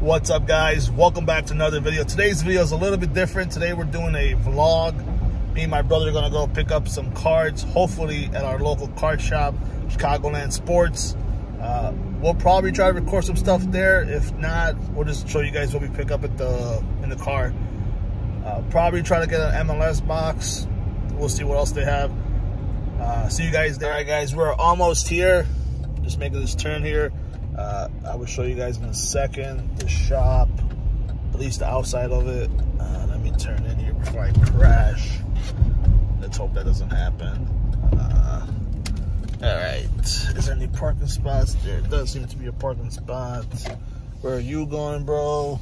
What's up guys? Welcome back to another video. Today's video is a little bit different. Today we're doing a vlog. Me and my brother are gonna go pick up some cards, hopefully at our local card shop, Chicagoland Sports. Uh, we'll probably try to record some stuff there. If not, we'll just show you guys what we pick up at the in the car. Uh, probably try to get an MLS box. We'll see what else they have. Uh, see you guys there. All right, guys, we're almost here. Just making this turn here. Uh, I will show you guys in a second the shop, at least the outside of it. Uh, let me turn in here before I crash. Let's hope that doesn't happen. Uh, all right, is there any parking spots? There does seem to be a parking spot. Where are you going, bro?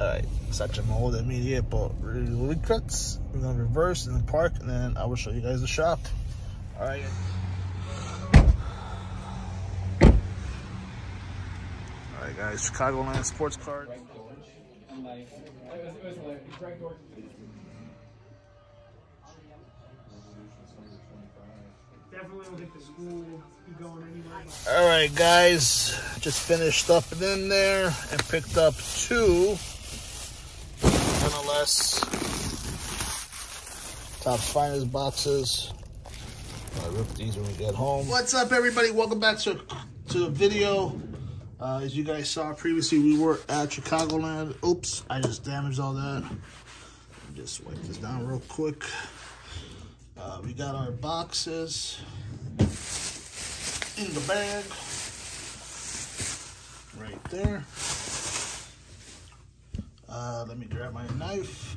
Alright, sad ćemo ovdje mi lijepo likrat. We're gonna reverse and then park and then I will show you guys the shop. Alright. Alright guys, Chicagoland sports card. Definitely don't think the school be going anywhere. All right, guys, just finished up and in there and picked up two nonetheless Topps Finest boxes. I'll rip these when we get home. What's up, everybody? Welcome back to to the video. Uh, as you guys saw previously, we were at Chicagoland. Oops, I just damaged all that. Just wipe this down real quick. Uh, we got our boxes in the bag right there. Uh, let me grab my knife.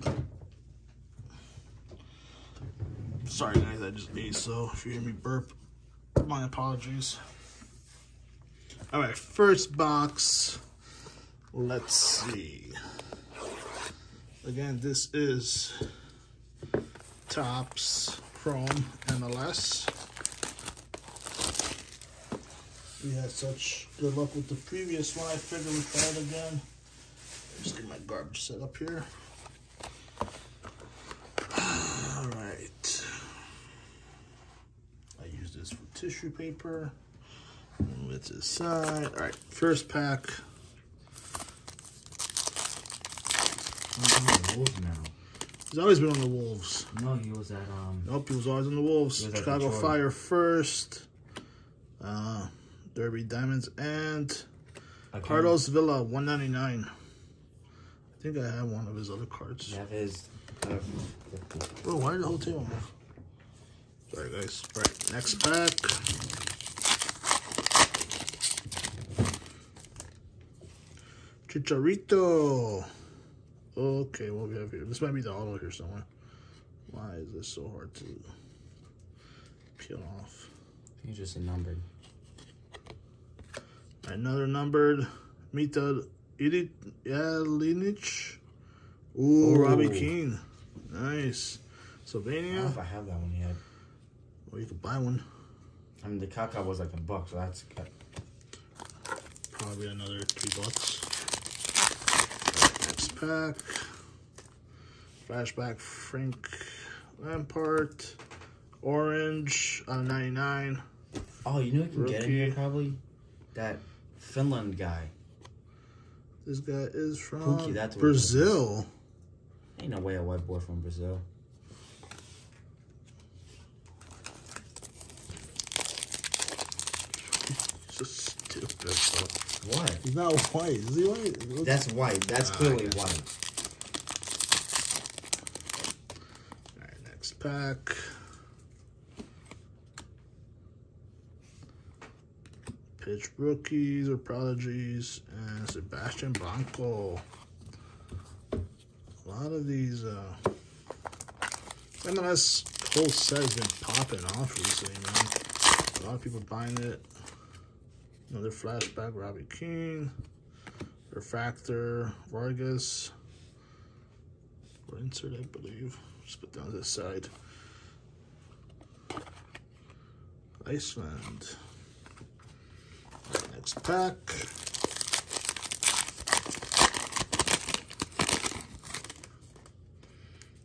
Sorry guys, I just ate, so if you hear me burp, my apologies. All right, first box. Let's see. Again, this is Topps Chrome MLS. We had such good luck with the previous one. I figured try it again. Just get my garbage set up here. All right. I use this for tissue paper. With this side. All right, first pack. Wolves now. He's always been on the Wolves. No, he was at um. Nope, he was always on the Wolves. He was at Chicago Detroit. Fire first. Uh, Derby Diamonds and Carlos Vela, 199. I think I have one of his other cards. Have his. Uh, Bro, why did the whole table move? Sorry, guys. All right, next pack. Chicharito. Okay, what we have here? This might be the auto here somewhere. Why is this so hard to peel off? he's just a number. Another numbered Mita Ilit Yalinic. Ooh, Ooh. Robbie Keane. Nice. I don't know Sylvania. if I have that one yet. Or you could buy one. I mean, the Kaka was like a buck, so that's. Probably another three bucks. Next pack. Flashback Frank Lampard. Orange on 99. Oh, you know, what you can get in here probably. That Finland guy. This guy is from Pookie, that's what it is. Brazil. Ain't no way a white boy from Brazil. So stupid. What? He's not white. Is he white? Look- That's white. That's Ah, clearly I white. All right, next pack. Pitch rookies or prodigies and Sebastian Blanco. A lot of these uh MLS whole set has been popping off recently, man. A lot of people buying it. Another flashback, Robbie Keane. Refractor, Vargas. Or insert, I believe. Just put down this side. Iceland. Next pack.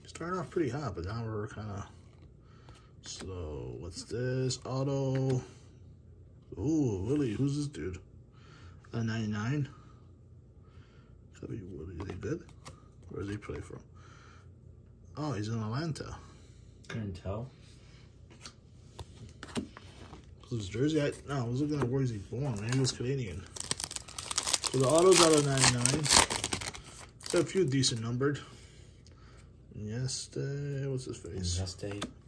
Starting off pretty hot, but now we're kind of slow. What's this? Auto. Ooh, Willie, who's this dude? A 99? Could be Willie. Is he good? Where does he play from? Oh, he's in Atlanta. Couldn't tell. His jersey, I, no, I was looking at where is he born. Maybe he was Canadian. So the auto's out of 99. Got a few decent numbered. Yes, what's his face? Yes.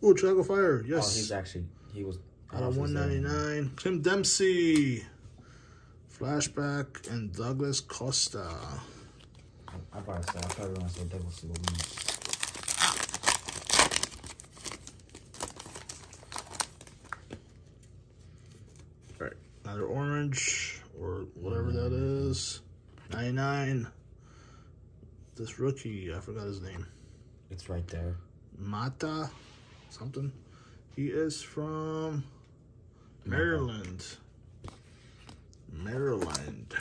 Oh, Chicago Fire. Yes. Oh, Yes. he's actually he was. Out of off his, uh, 199. Tim Dempsey. Flashback and Douglas Costa. I a set. I probably want to say Douglas Lewis. Right. Another orange or whatever that is. 99. This rookie, I forgot his name. It's right there. Mata something. He is from Maryland. Maryland.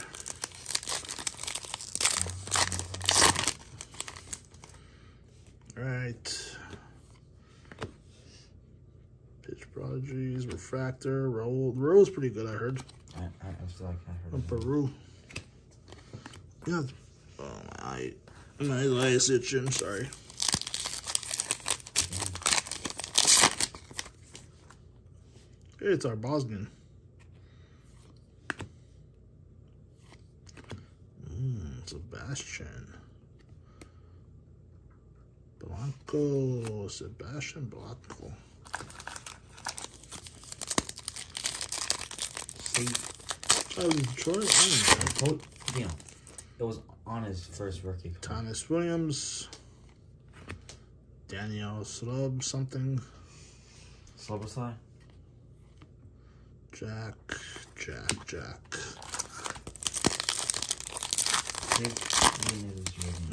Right. Pitch Prodigies, Refractor, Roll. The Roll's pretty good, I heard. I, I, I feel like I heard From. Peru. Yeah. Oh, my eye. My eye is itching, sorry. Hey, it's our Bosnian. Mmm, Sebastian. Blanco. Sebastian Blanco. See, Oh, Detroit? I told, you it was on his first rookie. card. Thomas Williams. Daniel Slub something. Slobosai? Jack. Jack. Jack. He, he knew his jersey.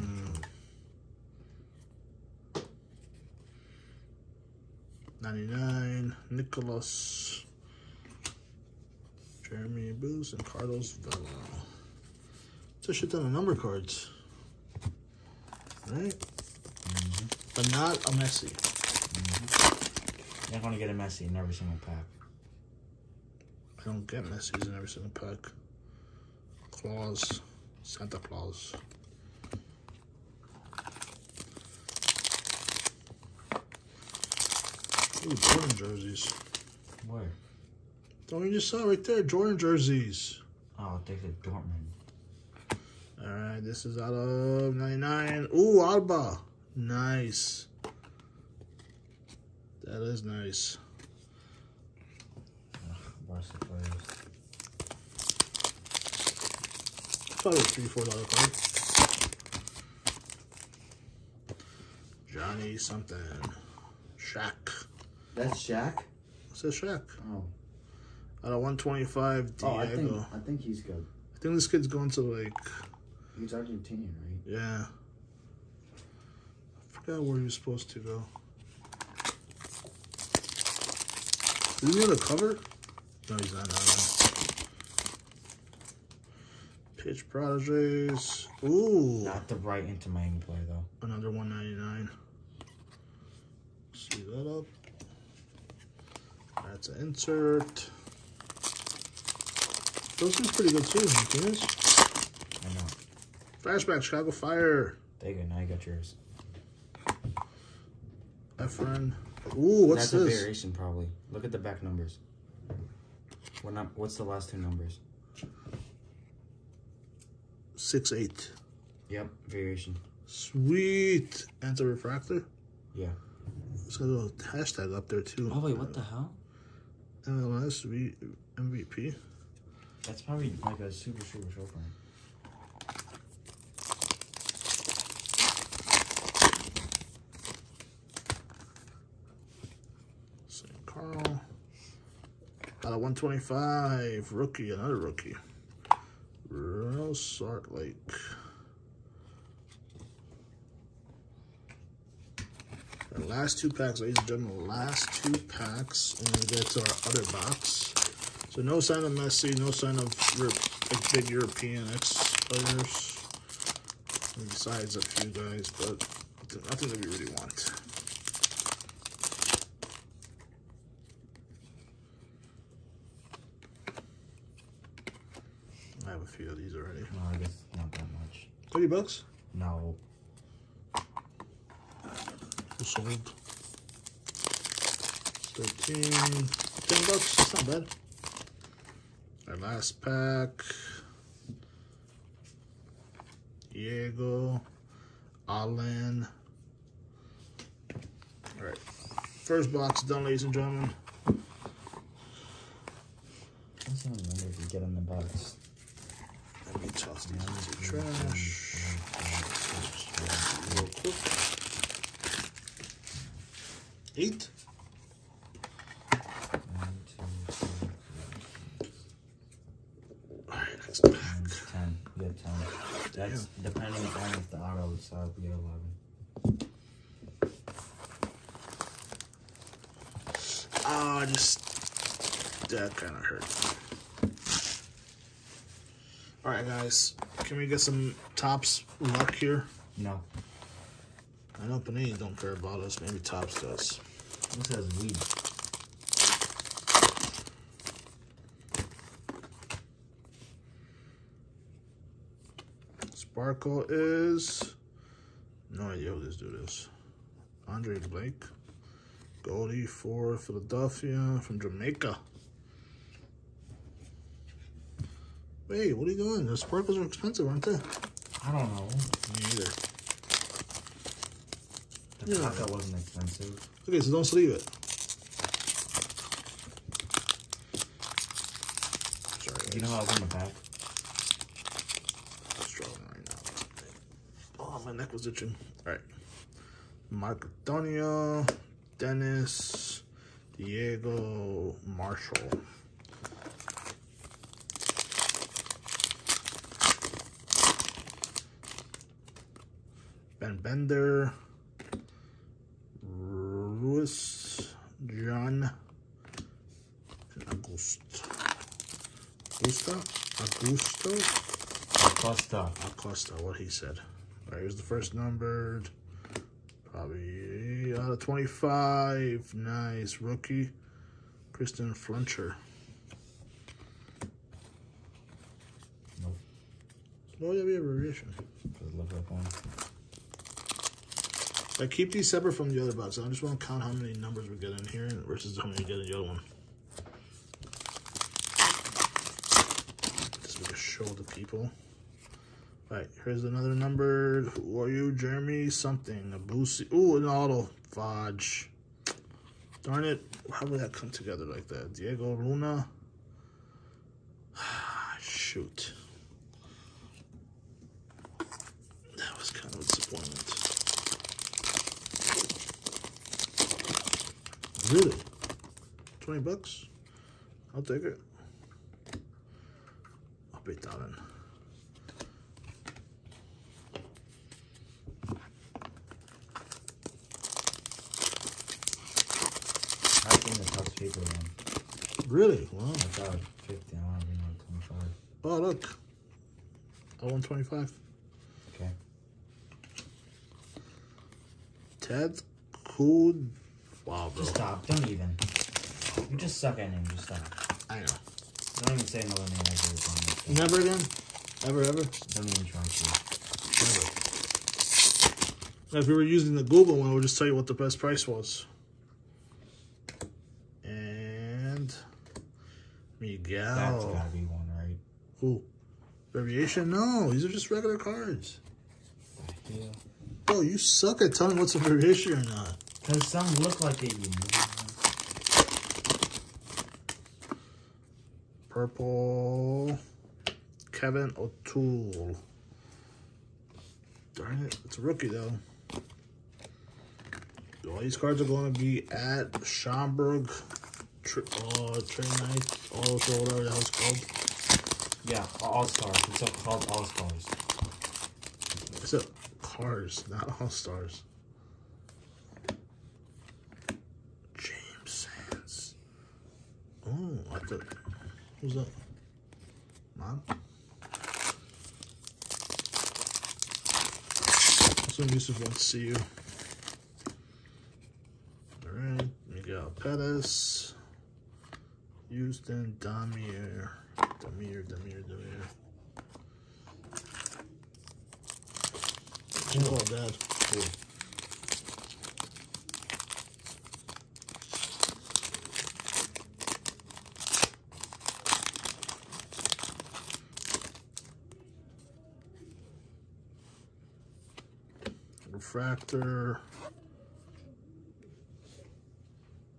99. Nicholas. Jeremy Booz and Carlos Vela. It's a shit ton of number cards. Right? Mm-hmm. But not a Messi. Mm-hmm. You're not gonna get a Messi in every single pack. I don't get Messi's in every single pack. Claus. Santa Claus. Ooh, Jordan jerseys. Where? Don't you just saw right there? Jordan jerseys. Oh, they said Dortmund. Alright, this is out of 99. Ooh, Alba. Nice. That is nice. Barca players. Probably three, four dollar card. Johnny something. Shaq. That's Shaq? It says Shaq. Oh. Out of 125, Diego. Oh, I think I think he's good. I think this kid's going to like, He's Argentinian, right? yeah. I forgot where he was supposed to go. Is he on the cover? No, he's not. No, no. Pitch Prodigies. Ooh. Not the right into Miami play, though. Another 199. See that up. That's an insert. Those are pretty good too, Martinez. I know. Flashback, Chicago Fire. There you go. Now you got yours. Efren. Ooh, what's That's a variation, probably. Look at the back numbers. What num- What's the last two numbers? Six eight. Yep, variation. Sweet. Anti-refractor. Yeah. It's got a little hashtag up there too. Oh wait, what the hell? MLS V- MVP. That's probably like a super super short for him. St. Carl. Uh, of 125. Rookie, another rookie. Real Salt Lake. Last two packs, ladies and gentlemen, last two packs, and we get to our other box. So no sign of Messi, no sign of Europe, big European X players. Besides a few guys, but nothing that we really want. 40 bucks? No. Who sold? 13, 10 bucks, it's not bad. Our last pack. Diego, Allen. All right, first box done, ladies and gentlemen. Not you get in the box. Let me toss these into trash. Eight. One, two, three, All right, next pack. ten. You get ten. That's depending on if the auto is up, you get eleven. Ah, just that kind of hurt. All right, guys, can we get some Topps luck here? No. I know Panini don't care about us. Maybe Topps does. This says weed. Sparkle is no idea who this dude is. Andre Blake, Goldie for Philadelphia from Jamaica. Wait, what are you doing? The sparkles are expensive, aren't they? I don't know. Me either. The Yeah. Kaka wasn't expensive. Okay, so don't sleeve it. Sorry, you know how it's in the back? struggling right now. Oh, my neck was itching. All right. Mark Antonio, Dennis, Diego, Marshall. Bender, Ruiz, John, Augusto. Augusto? Augusto? Costa. Acosta, what he said. All right, here's the first numbered. Probably out of 25. Nice. Rookie. Kristen Fletcher. Nope. What would that be a variation? Does it look like one? I keep these separate from the other box. I just want to count how many numbers we get in here versus how many we get in the other one. Just we can show the people. All right, here's another number. Who are you? Jeremy something. A Boosie. Ooh, an auto. Fudge. Darn it. How would that come together like that? Diego Luna. Shoot. That was kind of a disappointment. Really? 20 bucks? I'll take it. I'll that in. I think the top's paper one. Really? Wow. I thought 50, I don't even know, 25. Oh, look. I won 25. Okay. Ted Cool. Wow, bro. Just stop. Don't even. You just suck at names. Just stop. I know. Don't even say another name ever again. Never again? Ever, ever? Don't even try to. Never. Now, if we were using the Google one, it would just tell you what the best price was. And That's Miguel. gotta be one, right? Who? Variation? No, these are just regular cards. Oh, you suck at telling what's a variation or not. Because some look like it, you know. Purple. Kevin O'Toole. Darn it, it's a rookie though. All these cards are going to be at Schaumburg, uh, Trade Night, all or whatever the hell it's called. Yeah, All Stars. It's all called All Stars. It's a Cars, not All Stars. Oh, I thought. Who's that? Man, So Yusuf wants to see you. Alright, we got Pettis. Houston Damir. Damir, Damir, Damir. Oh, Dad. Cool. Refractor.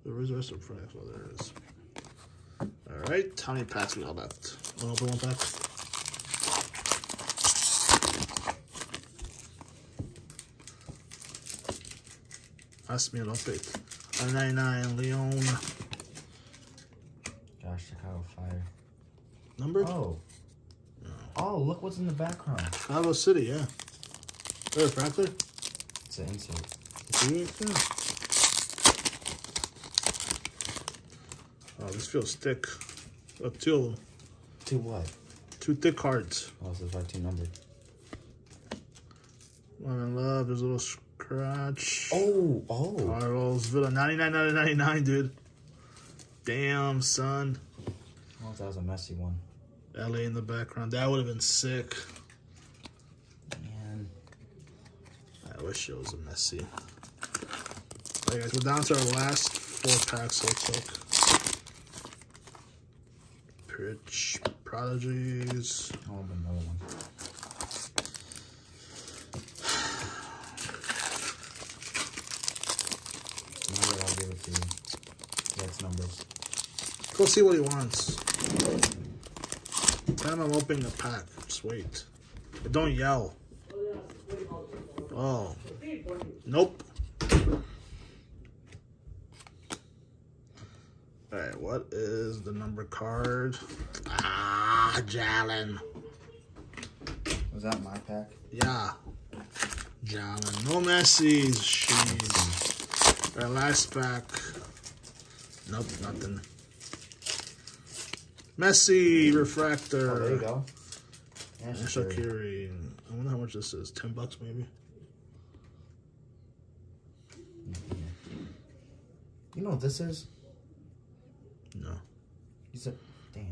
There is rest of refractor. Oh, there it is. All right, how many packs we got left? One open one pack. Ask me an update. 99 Leon. Josh, Chicago Fire. Number? Oh. Oh, look what's in the background. Chicago City, yeah. There, refractor. It's an insert. See it? Yeah. Oh, this feels thick. Look, two. To what? Two thick cards. Oh, this is by two numbered. One in love. There's a little scratch. Oh, oh. Carlos Vela, 99 out of 99, dude. Damn, son. Oh, that was a messy one. LA in the background. That would have been sick. Man. I wish it a messy. Alright, guys, we're down to our last four packs, it's like. Pitch Prodigies. Oh, another one. Number, I'll give it to you. That's numbers. Go see what he wants. Time I'm opening the pack. Just wait. But don't yell. Oh. Nope. Alright, what is the number card? Ah, Jalen. Was that my pack? Yeah. Jalen. No Messi's. Jeez. Alright, last pack. Nope, nothing. Messi refractor. Oh, there you go. Yeah, And sure. Shaqiri. I wonder how much this is. Ten bucks maybe. You know what this is? No. You said, damn.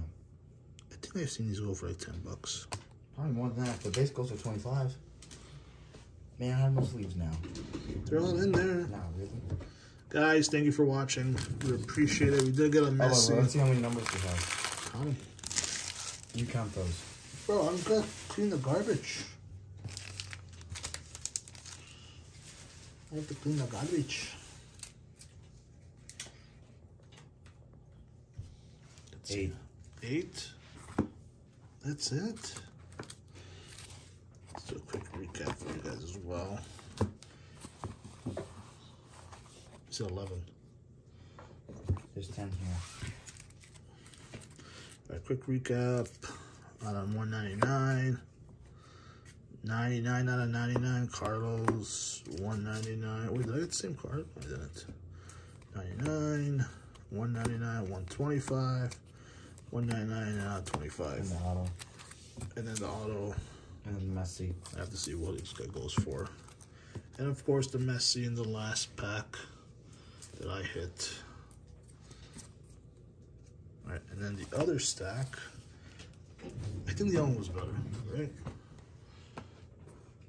I think I've seen these go for like ten bucks. Probably more than that. The base goes for 25. Man, I have no sleeves now. They're all in there. Nah, really? Guys, thank you for watching. We appreciate it. We did get a Oh, well, Messi. let's see how many numbers we have. Count 'em. You count those. Bro, I'm gonna clean the garbage. I have to clean the garbage. Eight. Eight. That's it. Let's do a quick recap for you guys as well. It's 11. There's 10 here. A quick recap. Out of 199. 99 out of 99. Carlos, 199. Wait, did I get the same card? I didn't. 99, 199, 125, 199 out of 25. And the auto. And then the auto, And then Messi. I have to see what this guy goes for. And of course, the Messi in the last pack that I hit. All right, and then the other stack. I think the other one was better, right?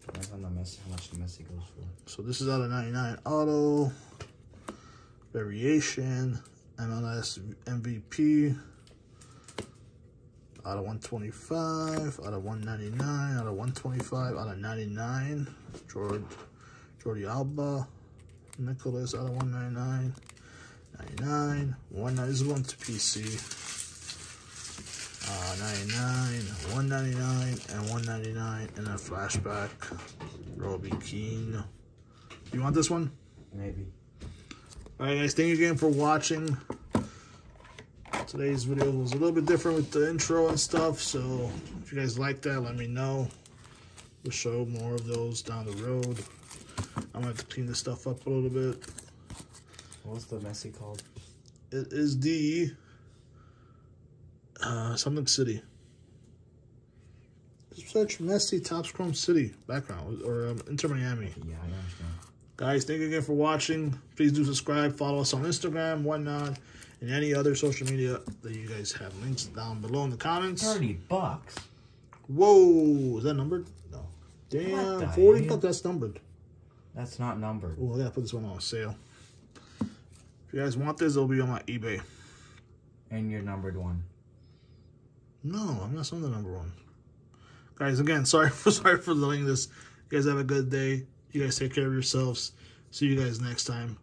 Depends on the Messi, how much the Messi goes for. So this is out of 99 auto variation MLS MVP out of 125 out of 199 out of 125 out of 99 George Jordi Alba Nicholas out of 199 99 one this is going to PC uh, 99 199 and 199 and a flashback Robbie Keane you want this one Maybe. all right, guys. Thank you again for watching. Today's video was a little bit different with the intro and stuff. So if you guys like that, let me know. We'll show more of those down the road. I'm gonna have to clean this stuff up a little bit. what's the messy called? It is the uh, something city. such messy Top Chrome City background or um, Inter Miami. Yeah, I understand. Guys, thank you again for watching. Please do subscribe, follow us on Instagram, whatnot, and any other social media that you guys have links down below in the comments. 30 bucks? Whoa, is that numbered? No. Damn, 40. hell? Fuck, that's numbered. That's not numbered. Oh, I gotta put this one on sale. If you guys want this, it'll be on my eBay. And your numbered one. No, I'm not selling the number one. Guys, again, sorry for sorry for delaying this. You guys have a good day. You guys take care of yourselves. See you guys next time.